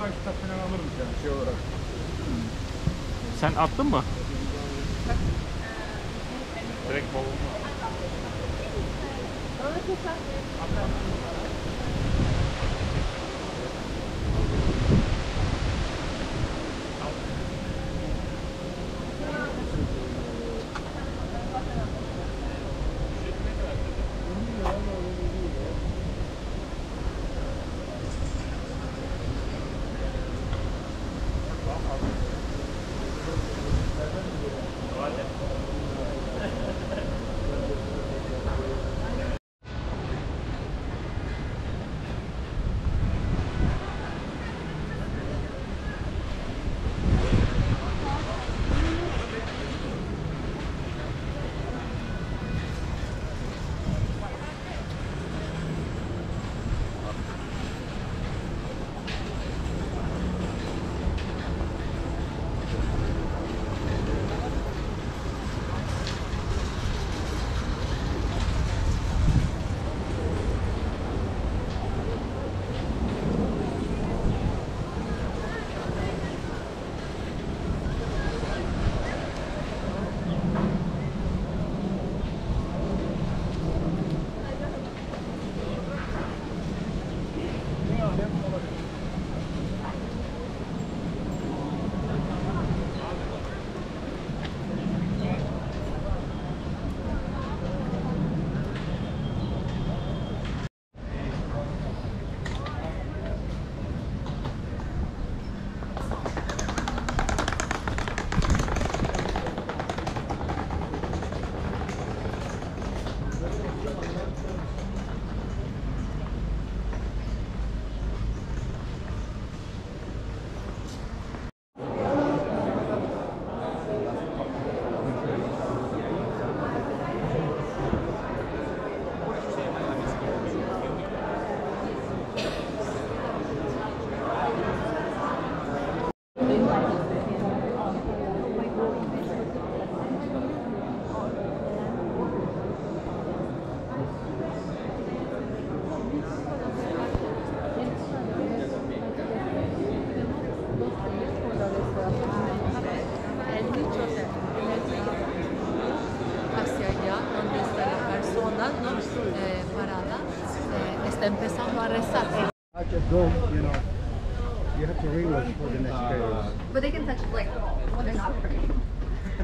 oradan kitap falan alırız yani şey olarak. Sen attın mı? Direkt bavulma. El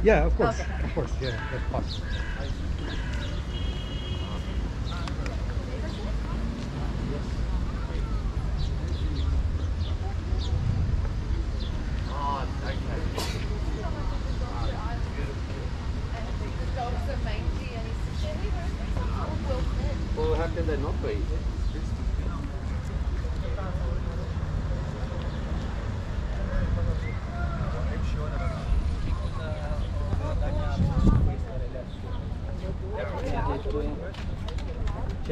Yeah, of course,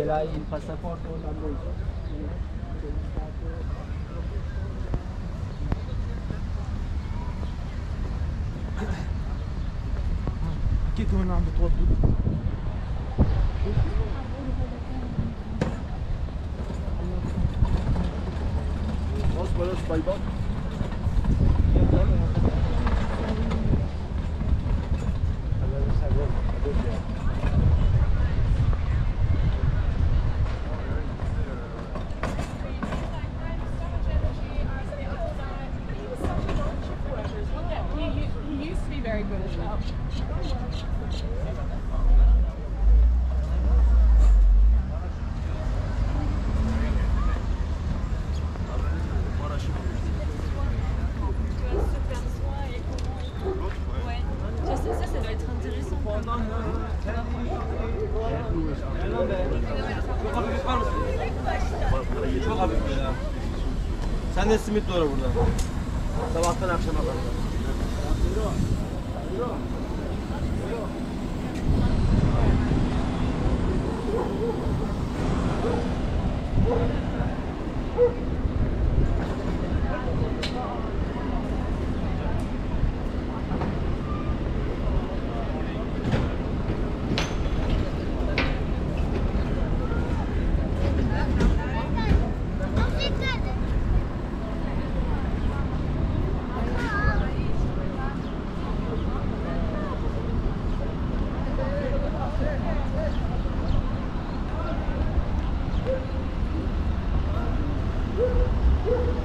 Ce l'hai il passaporto olandese? Get going on the 12 Osborne Springbok. Sen de simit doğru buradan. Sabahtan akşama kadar. Oh,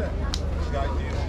Good idea.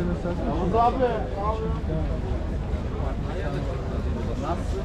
Yavuz abi. Nasılsın?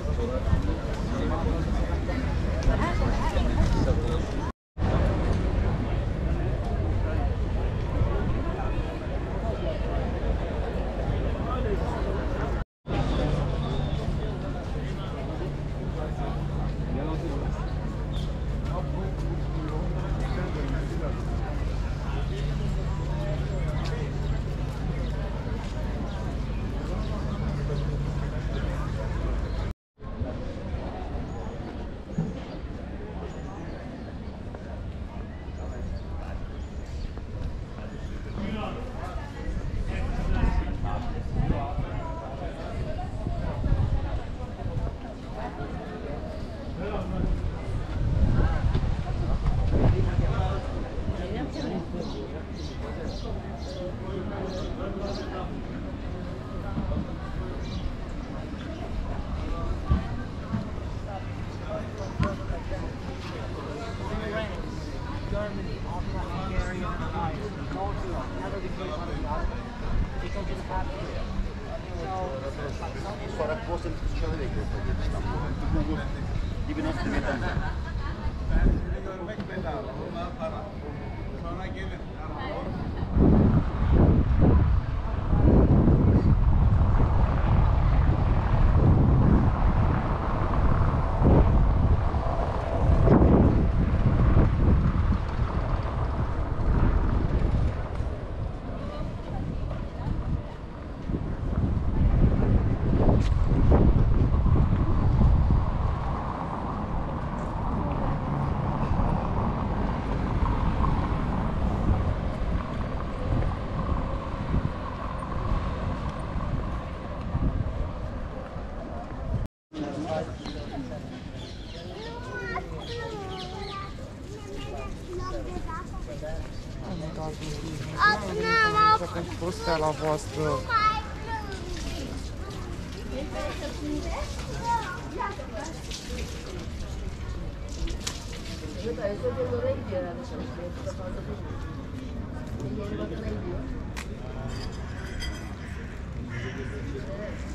la voastră. Thank uh, you.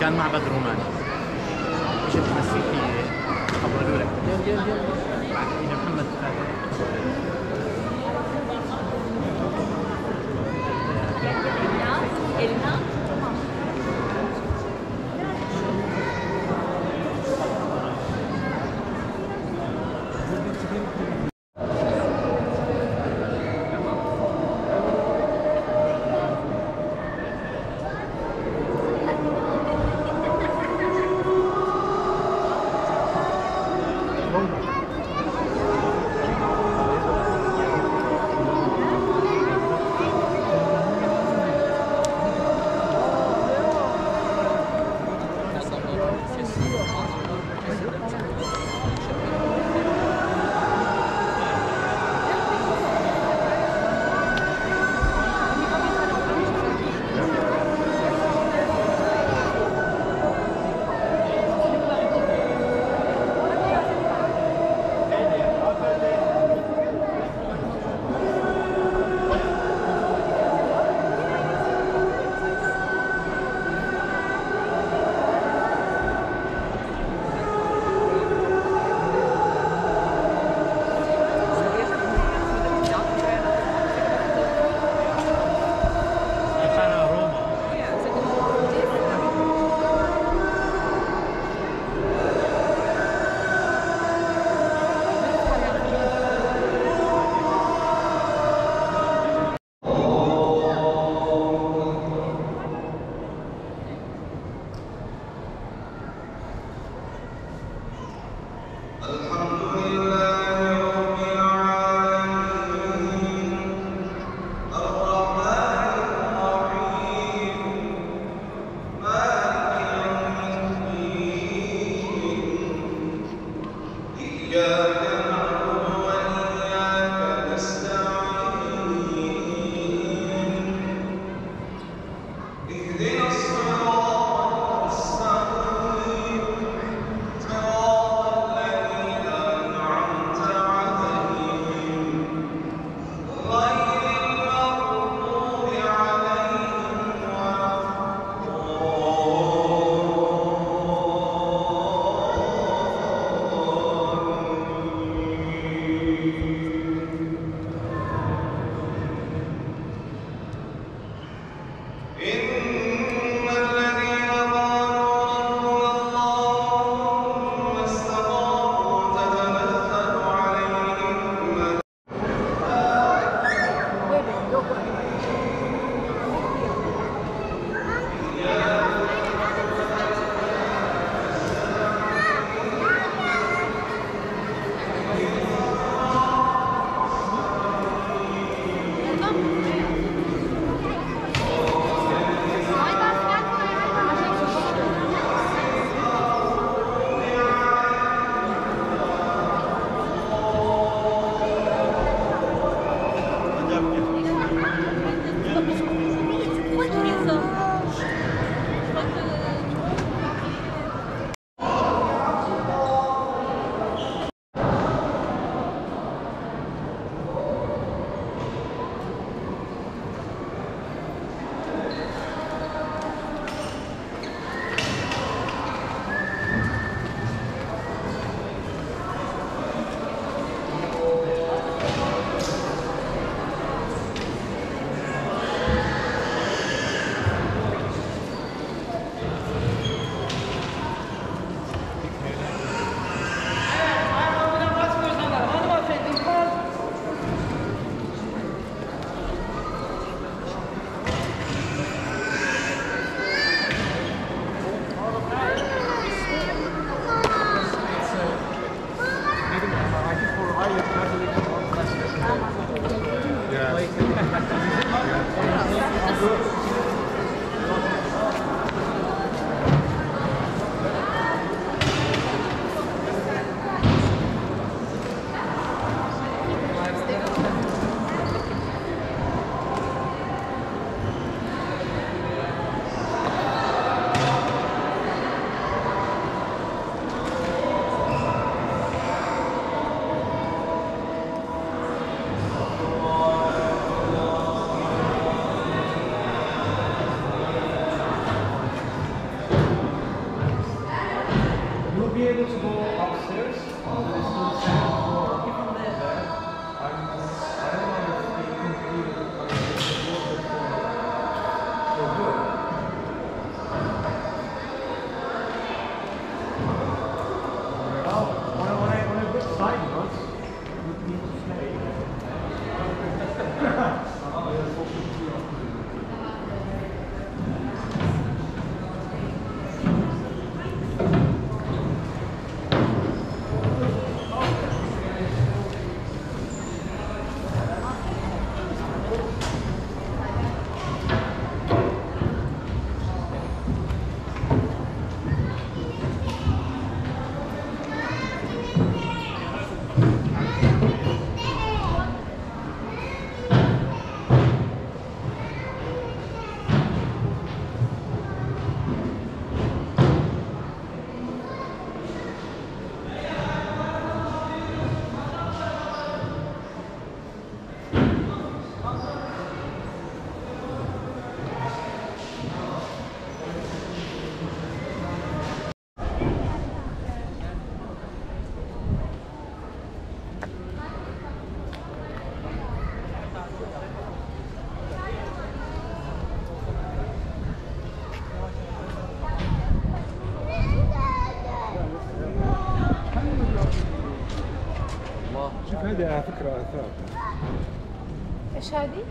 كان معبد روماني. اجت مسيحيه قبلوا لك aşağı değil.